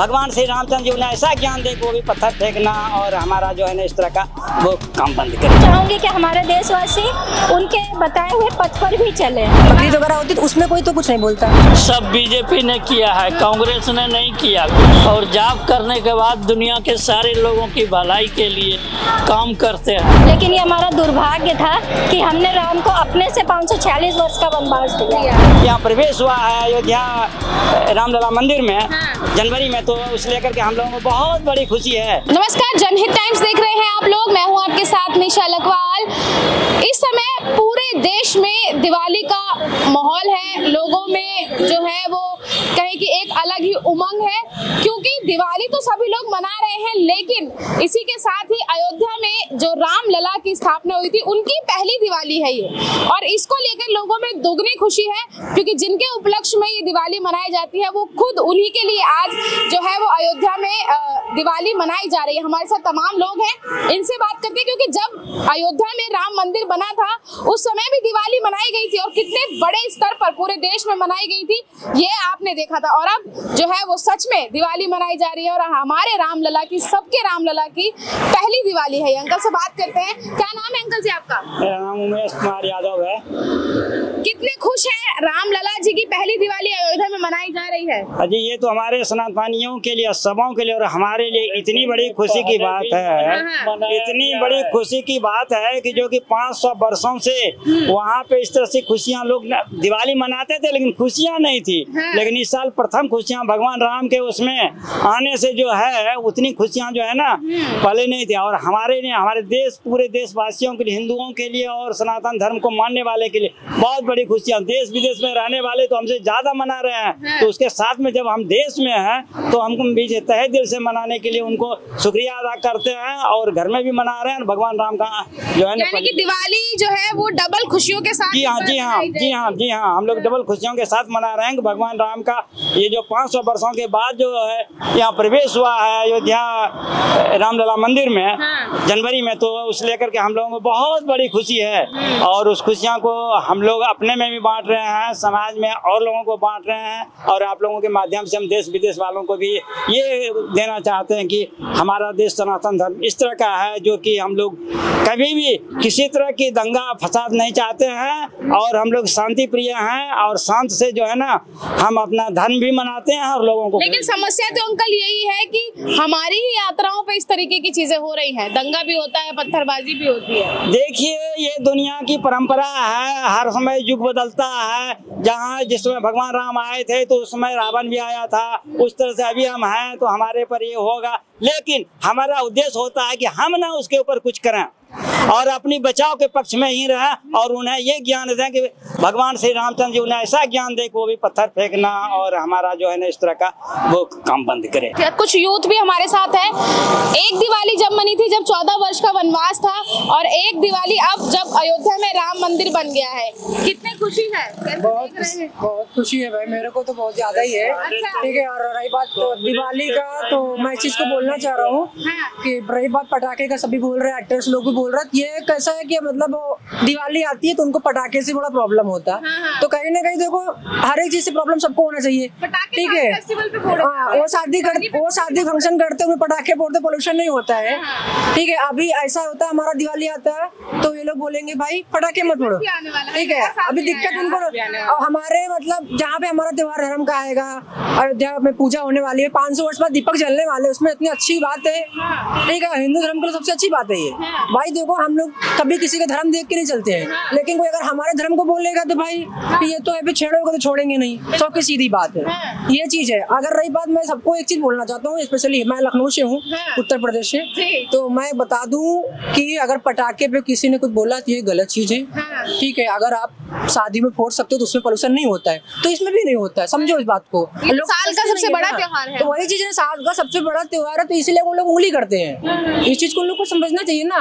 भगवान श्री रामचंद्र जी उन्हें ऐसा ज्ञान दे कि वो भी पत्थर फेंकना और हमारा जो है ना इस तरह का वो काम बंद करे चाहूँगी कि हमारे देशवासी उनके बताए हुए पथ पर भी चले। तकलीफ़ वगैरह होती तो उसमें कोई तो कुछ नहीं बोलता। सब बीजेपी ने किया है कांग्रेस ने नहीं किया। और जाप करने के बाद दुनिया के सारे लोगों की भलाई के लिए काम करते हैं। लेकिन ये हमारा दुर्भाग्य था कि हमने राम को अपने से 546 वर्ष का वनवास दिया। यहाँ प्रवेश हुआ है अयोध्या रामलला मंदिर में जनवरी में तो उस लेकर के हम लोगों को बहुत बड़ी खुशी है। नमस्कार, जनहित टाइम्स देख रहे हैं आप लोग। मैं हूँ आपके साथ निशा लकवाल। इस समय पूरे देश में दिवाली का माहौल है। लोगों में जो है वो कहे की एक अलग ही उमंग है, क्योंकि दिवाली तो सभी लोग मना रहे हैं, लेकिन इसी के साथ ही अयोध्या में जो राम लला की स्थापना हुई थी, उनकी पहली दिवाली है ये। और इसको लेकर लोगों में दुगनी खुशी है, क्योंकि जिनके उपलक्ष्य में ये दिवाली मनाई जाती है, वो खुद उन्हीं के लिए आज जो है वो अयोध्या में दिवाली मनाई जा रही है। हमारे साथ तमाम लोग हैं, इनसे बात करते हैं, क्योंकि जब अयोध्या में राम मंदिर बना था, उस समय भी दिवाली मनाई गई थी, और कितने बड़े स्तर पर पूरे देश में मनाई गई थी, ये आपने देखा था। और अब जो है वो सच में दिवाली मनाई जा रही है, और हमारे रामलला की सबके रामलला की पहली दिवाली है। अंकल से बात करते हैं। क्या नाम है अंकल जी आपका? मेरा नाम उमेश कुमार यादव है। कितने खुश हैं रामलला जी की पहली दिवाली अयोध्या में मनाई जा रही है? अजी ये तो हमारे सनातनियों के लिए सबों के लिए और हमारे लिए इतनी बड़ी खुशी की बात है। इतनी बड़ी खुशी की बात है कि जो कि 500 वर्षों से वहाँ पे इस तरह से खुशियाँ लोग दिवाली मनाते थे लेकिन खुशियाँ नहीं थी। लेकिन इस साल प्रथम खुशियाँ भगवान राम के उसमें आने से जो है उतनी खुशियाँ जो है ना पहले नहीं थी। और हमारे लिए हमारे देश पूरे देशवासियों के लिए हिंदुओं के लिए और सनातन धर्म को मानने वाले के लिए बहुत बड़ी खुशियाँ। देश विदेश में रहने वाले तो हमसे ज़्यादा मना रहे हैं। तो उसके साथ में जब हम देश में हैं तो हमको बीच तहे दिल से मनाने के लिए उनको शुक्रिया अदा करते हैं और घर में भी मना रहे हैं भगवान राम का जो है ना दिवाली जो है वो डबल खुशियों के साथ जी हाँ जी हाँ जी हाँ जी हाँ हम लोग डबल खुशियों के साथ मना रहे हैं भगवान राम का ये जो 500 वर्षों के बाद जो है यहाँ प्रवेश हुआ है अयोध्या रामलला मंदिर में हाँ। जनवरी में तो उस लेकर के हम लोगों को बहुत बड़ी खुशी है और उस खुशियाँ को हम लोग अपने में भी बांट रहे हैं समाज में और लोगों को बांट रहे हैं और आप लोगों के माध्यम से हम देश विदेश वालों को भी ये देना चाहते हैं कि हमारा देश सनातन धर्म इस तरह का है जो कि हम लोग कभी भी किसी तरह की दंगा फसाद नहीं चाहते हैं और हम लोग शांति प्रिय हैं और शांत से जो है ना हम अपना धर्म भी मनाते हैं और लोगों को लेकिन समस्या तो अंकल यही है कि हमारी ही यात्राओं पे इस तरीके की चीज़ें हो रही हैं। दंगा भी होता है, पत्थरबाजी भी होती है। देखिए, ये दुनिया की परंपरा है, हर समय युग बदलता है। जहाँ जिस समय भगवान राम आए थे तो उस समय रावण भी आया था। उस तरह से अभी हम हैं तो हमारे पर ये होगा। लेकिन हमारा उद्देश्य होता है कि हम ना उसके ऊपर कुछ करें। और अपनी बचाव के पक्ष में ही रहें और उन्हें ये ज्ञान दें कि भगवान श्री रामचंद्र जी उन्हें ऐसा ज्ञान दे कि वो भी पत्थर फेंकना और हमारा जो है ना इस तरह का वो काम बंद करे। कुछ यूथ भी हमारे साथ है? एक दिवाली जब मनी थी, जब चौदह वर्ष का वनवास था और एक दिवाली अब जब अयोध्या में राम मंदिर बन गया है। कितनी खुशी है? कैसे बहुत बहुत खुशी है भाई मेरे को तो बहुत ज़्यादा ही है। अच्छा। ठीक है और रही बात तो दिवाली का तो मैं इस चीज़ को बोलना चाह रहा हूँ हाँ। कि रही बात पटाखे का सभी बोल रहे हैं एक्टर्स लोग भी बोल रहे हैं। ये कैसा है कि मतलब दिवाली आती है तो उनको पटाखे से बड़ा प्रॉब्लम होता। हाँ, हाँ। है तो कहीं ना कहीं देखो हर एक चीज़ से प्रॉब्लम सबको होना चाहिए। ठीक है? हाँ। वो शादी कर वो शादी फ़ंक्शन करते हुए पटाखे फोड़ते पोल्यूशन नहीं होता हाँ। ठीक है अभी ऐसा होता है हमारा दिवाली आता है तो ये लोग बोलेंगे भाई पटाखे मत फोड़ो। है, ठीक है अभी दिक्कत उनको है। हमारे मतलब जहाँ पे हमारा त्योहार धर्म का आएगा अयोध्या में पूजा होने वाली है पाँच सौ वर्ष बाद दीपक जलने वाले उसमें इतनी अच्छी बात है। ठीक है हिंदू धर्म के लिए सबसे अच्छी बात है ये। हाँ। भाई देखो हम लोग कभी किसी का धर्म देख के नहीं चलते हैं। लेकिन कोई अगर हमारे धर्म को बोलेगा तो भाई ये तो अभी छेड़ोगे तो छोड़ेंगे नहीं। सौ की सीधी बात है। हाँ। ये चीज़ है। अगर रही बात मैं सबको एक चीज़ बोलना चाहता हूँ स्पेशली मैं लखनऊ से हूँ हाँ। उत्तर प्रदेश से। तो मैं बता दूँ कि अगर पटाखे पे किसी ने कुछ बोला तो ये गलत चीज़ है। हाँ। ठीक है अगर आप शादी में फोड़ सकते हो तो उसमें पोल्यूशन नहीं होता है। तो इसमें भी नहीं होता है समझो इस बात को। साल का सबसे बड़ा। त्योहार है। तो वही चीज़ है साल का सबसे बड़ा त्योहार है तो इसीलिए वो लोग उंगली करते हैं। इस चीज़ को उन लोग को समझना चाहिए ना।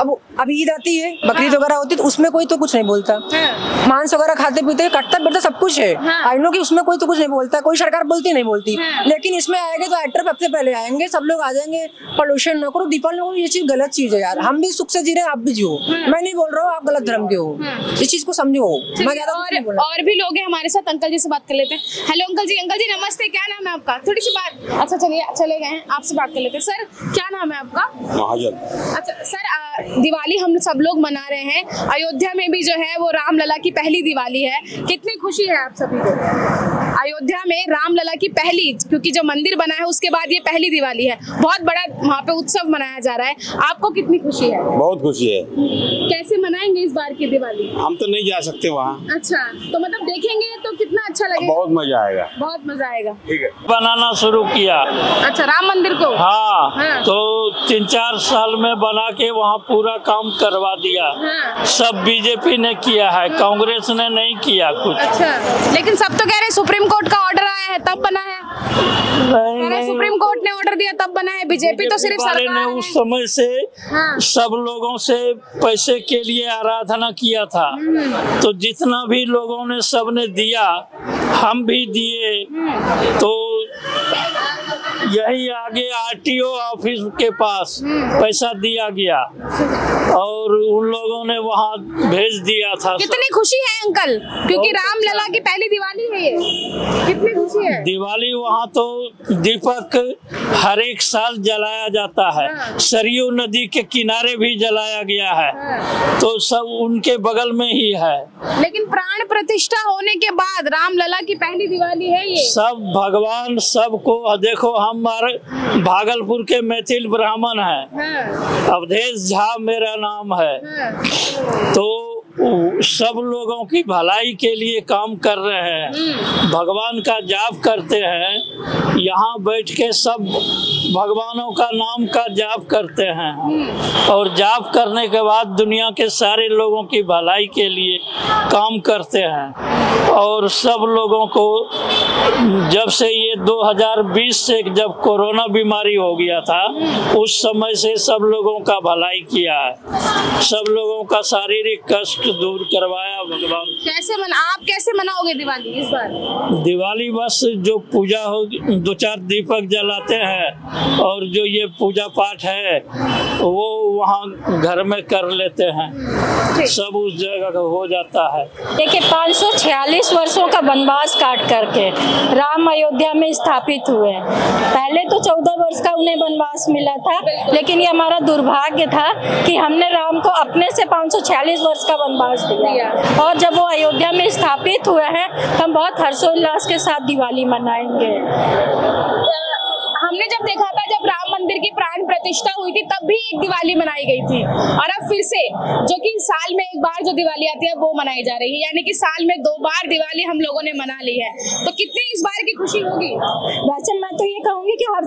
अब अब ईद आती है बकरीद वगैरह होती है तो उसमें कोई तो कुछ नहीं बोलता। हाँ। मांस वगैरह खाते पीते कटता पिटता सब कुछ है। हाँ। आई नो कि उसमें कोई तो कुछ नहीं बोलता कोई सरकार बोलती नहीं बोलती। हाँ। लेकिन इसमें आएँगे तो एक्टर सबसे पहले आएँगे सब लोग आ जाएँगे। पोल्यूशन न करो दीपावली न करो ये चीज़ गलत चीज़ है यार। हम भी सुख से जी रहे हैं आप भी जियो मैं नहीं बोल रहा हूँ आप गलत धर्म के हो। इस चीज़ को समझो मैं ज़्यादा कुछ नहीं बोल और और भी लोग हैं हमारे साथ अंकल जी से बात कर लेते हैं। Hello uncle ji uncle ji नमस्ते क्या नाम है आपका? थोड़ी सी बात अच्छा चलिए चले गए हैं आपसे बात कर लेते हैं। सर क्या नाम है आपका? महाजन। अच्छा सर दिवाली हम सब लोग मना रहे हैं। अयोध्या में भी जो है वो रामलला की पहली दिवाली है। कितनी खुशी है आप सभी को? अयोध्या में रामलला की पहली क्योंकि जो मंदिर बना है उसके बाद ये पहली दिवाली है। बहुत बड़ा वहाँ पे उत्सव मनाया जा रहा है। आपको कितनी खुशी है? बहुत खुशी है। कैसे मनाएँगे इस बार की दिवाली? हम तो नहीं जा सकते वहाँ। अच्छा तो मतलब देखेंगे तो कितना अच्छा लगेगा। बहुत मज़ा आएगा। बहुत मज़ा आएगा। ठीक है। बनाना शुरू किया। अच्छा राम मंदिर को? हाँ हाँ। तो तीन चार साल में बना के वहाँ पूरा काम करवा दिया। हाँ। सब बीजेपी ने किया है कांग्रेस ने नहीं किया कुछ। अच्छा लेकिन सब तो कह रहे हैं सुप्रीम कोर्ट का ऑर्डर आया है तब बना है। सुप्रीम कोर्ट ने ऑर्डर दिया तब बना है बीजेपी तो सिर्फ़ सरकार ने उस समय से हाँ। सब लोगों से पैसे के लिए आराधना किया था हम्म। तो जितना भी लोगों ने सबने दिया हम भी दिए हम्म। तो यही आगे आरटीओ ऑफ़िस के पास। पैसा दिया गया। और उन लोगों ने वहाँ भेज दिया था। कितनी खुशी है अंकल? क्योंकि राम लला की पहली दिवाली है ये। कितनी खुशी है। दिवाली वहाँ तो दीपक हर एक साल जलाया जाता है। हाँ। सरयू नदी के किनारे भी जलाया गया है। हाँ। तो सब उनके बगल में ही है। लेकिन प्राण प्रतिष्ठा होने के बाद राम लला की पहली दिवाली है ये। सब भगवान सबको देखो हमारे भागलपुर के मैथिल ब्राह्मण है। हाँ, अवधेश झा मेरा नाम है। हाँ, तो सब लोगों की भलाई के लिए काम कर रहे हैं। हम्म, भगवान का जाप करते हैं। यहाँ बैठ के सब भगवानों का नाम का जाप करते हैं। और जाप करने के बाद दुनिया के सारे लोगों की भलाई के लिए काम करते हैं। और सब लोगों को जब से ये 2020 से जब कोरोना बीमारी हो गया था उस समय से सब लोगों का भलाई किया है। सब लोगों का शारीरिक कष्ट दूर करवाया भगवान। कैसे मना आप कैसे मनाओगे दिवाली इस बार? दिवाली बस जो पूजा हो दो चार दीपक जलाते हैं और जो ये पूजा पाठ है वो वहाँ घर में कर लेते हैं। सब उस जगह का हो जाता है। देखिए 546 वर्षों का वनवास काट करके राम अयोध्या में स्थापित हुए। पहले तो 14 वर्ष का उन्हें वनवास मिला था लेकिन ये हमारा दुर्भाग्य था कि हमने राम को अपने से 546 वर्ष का वनवास दिया। और जब वो अयोध्या में स्थापित हुए हैं तो हम बहुत हर्षोल्लास के साथ दिवाली मनाएँगे। हमने जब देखा था जब राम मंदिर की प्राण प्रतिष्ठा हुई थी, तब भी एक दिवाली मनाई गई थी। और अब फिर से, जो कि साल में एक बार जो दिवाली आती है, वो मनाई जा रही है। यानी कि साल में दो बार दिवाली हम लोगों ने मना ली है। तो कितनी इस बार की खुशी होगी? वैसे मैं तो ये कहूँगी कि हर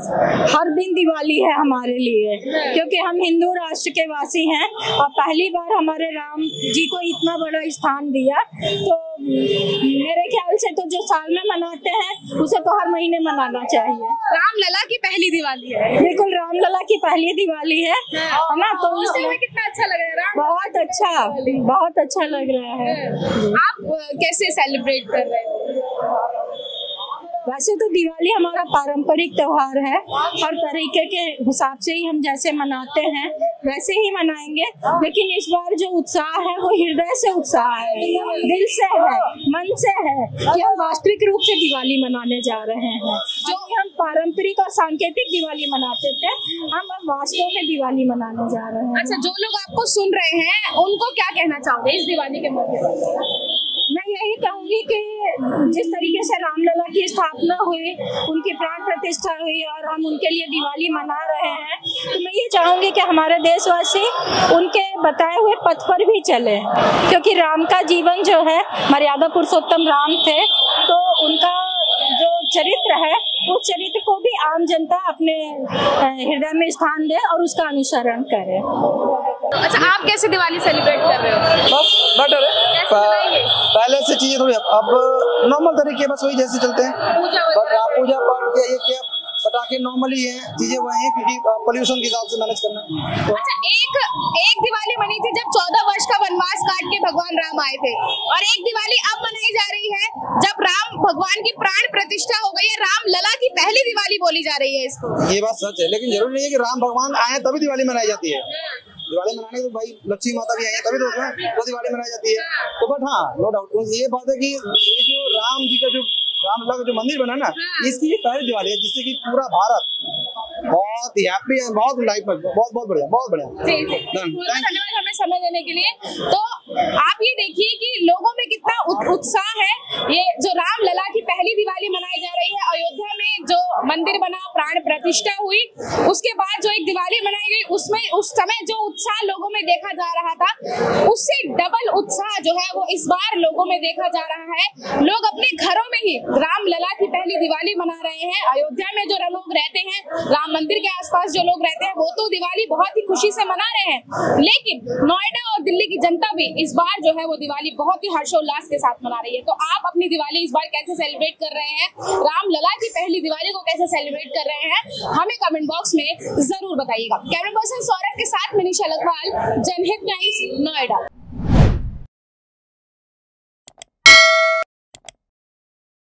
हर दिन दिवाली है हमारे लिए। क्योंकि हम हिंदू राष्ट्र के वासी हैं और पहली बार हमारे राम जी को इतना बड़ा स्थान दिया। तो मेरे ख्याल से तो जो साल में मनाते हैं उसे तो हर महीने मनाना चाहिए। रामलला की पहली दिवाली है। बिल्कुल रामलला की पहली दिवाली है। है ना तो उस समय कितना अच्छा लग रहा है बहुत अच्छा बहुत अच्छा लग रहा है। आप कैसे सेलिब्रेट कर रहे हो? वैसे तो दिवाली हमारा पारंपरिक त्योहार है। हर तरीके के हिसाब से ही हम जैसे मनाते हैं, वैसे ही मनाएँगे। लेकिन इस बार जो उत्साह है, वो हृदय से उत्साह है, दिल से है, मन से है कि हम वास्तविक रूप से दिवाली मनाने जा रहे हैं। जो हम पारंपरिक और सांकेतिक दिवाली मनाते थे, हम अब वास्तव में दिवाली मनाने जा रहे हैं। अच्छा जो लोग आपको सुन रहे हैं, उनको क्या कहना चाहोगे इस दिवाली के मौके पर? मैं यही कहूँगी कि जिस तरीके से रामलला की स्थापना हुई, उनकी प्राण प्रतिष्ठा हुई और हम उनके लिए दिवाली मना रहे हैं तो मैं ये चाहूँगी कि हमारे देशवासी उनके बताए हुए पथ पर भी चले। क्योंकि राम का जीवन जो है, मर्यादा पुरुषोत्तम राम थे तो उनका जो चरित्र है, उस चरित्र को भी आम जनता अपने हृदय में स्थान दे और उसका अनुसरण करे। अच्छा आप कैसे दिवाली सेलिब्रेट कर रहे हो? बस बेटर है। पहले से चीज़ें थोड़ी अब नॉर्मल तरीके बस वही जैसे चलते हैं। पूजा पाठ किया ये किया पटाखे नॉर्मली है चीज़ें वही है क्योंकि पोल्यूशन के हिसाब से मैनेज करना तो अच्छा एक एक दिवाली मनी थी जब चौदह वर्ष का वनवास काट के भगवान राम आए थे। और एक दिवाली अब मनाई जा रही है जब राम भगवान की प्राण प्रतिष्ठा हो गई है राम लला की पहली दिवाली बोली जा रही है इसको। ये बात सच है लेकिन ज़रूरी नहीं है की राम भगवान आए तभी दिवाली मनाई जाती है। दिवाली मनाने तो भाई लक्ष्मी माता भी आई है तभी तो उसमें वो दिवाली मनाई जाती है। तो बट हाँ नो डाउट ये बात है की ये जो राम जी का जो राम लला का जो मंदिर बना ना इसकी ये पहली दिवाली है जिससे की पूरा भारत बहुत ही हैप्पी है बहुत लाइफ में बहुत बहुत बढ़िया बहुत बढ़िया. धन्यवाद हमें समय देने के लिए। तो आप ये देखिए कि लोगों में कितना उत- उत्साह है। ये जो राम लला की पहली दिवाली मनाई जा रही है, अयोध्या में जो मंदिर बना, प्राण प्रतिष्ठा हुई, उसके बाद जो एक दिवाली मनाई गई, उसमें, उस समय जो उत्साह लोगों में देखा जा रहा था, उससे डबल उत्साह जो है, वो इस बार लोगों में देखा जा रहा है। लोग अपने घरों में ही राम लला की पहली दिवाली मना रहे हैं। अयोध्या में जो लोग रहते हैं, राम मंदिर के आसपास जो लोग रहते हैं, वो तो दिवाली बहुत ही खुशी से मना रहे हैं। लेकिन नोएडा और दिल्ली की जनता भी इस बार जो है वो दिवाली बहुत ही हर्षोल्लास के साथ मना रही है। तो आप अपनी दिवाली इस बार कैसे सेलिब्रेट कर रहे हैं? राम लला की पहली दिवाली को कैसे सेलिब्रेट कर रहे हैं? हमें कमेंट बॉक्स में ज़रूर बताइएगा। कैमरा पर्सन सौरभ के साथ मनीषा लखवाल, जनहित नोएडा।